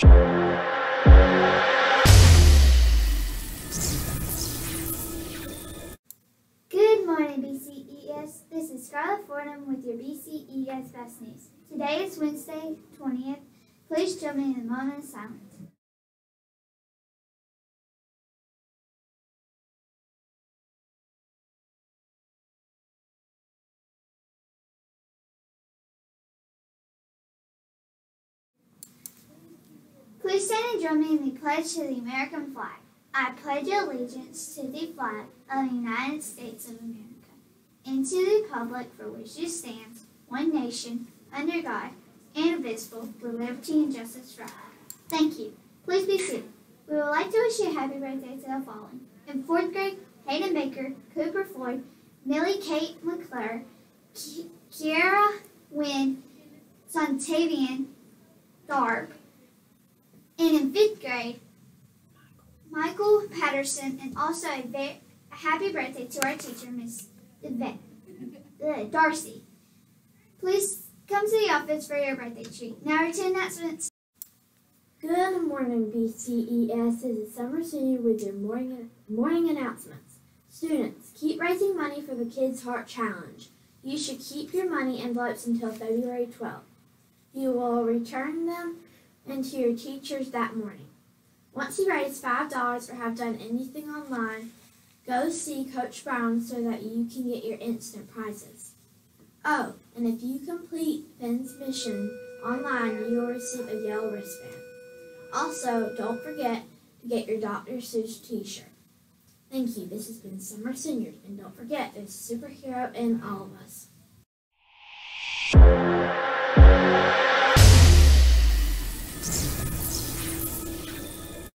Good morning, BCES. This is Scarlett Fordham with your BCES Best News. Today is Wednesday, 20th. Please join me in a moment of silence. Please stand and join me in the pledge to the American flag. I pledge allegiance to the flag of the United States of America and to the republic for which it stands, one nation, under God, indivisible, with liberty and justice for all. Thank you. Please be seated. We would like to wish you a happy birthday to the following. In fourth grade, Hayden Baker, Cooper Floyd, Millie Kate McClure, Ki- Kiara Wynn, Santavian Tharp, fifth grade, Michael Patterson, and also a, very, happy birthday to our teacher, Miss Darcy. Please come to the office for your birthday treat. Now, our two announcements. Good morning, BCES. This is Summer Senior with your morning, morning announcements. Students, keep raising money for the Kids Heart Challenge. You should keep your money envelopes until February 12th. You will return them into your teachers that morning. Once you raise $5 or have done anything online, go see Coach Brown so that you can get your instant prizes. Oh, and if you complete Finn's mission online, you will receive a yellow wristband. Also, don't forget to get your Dr. Seuss t-shirt. Thank you. This has been Summer Seniors, and don't forget there's a superhero in all of us.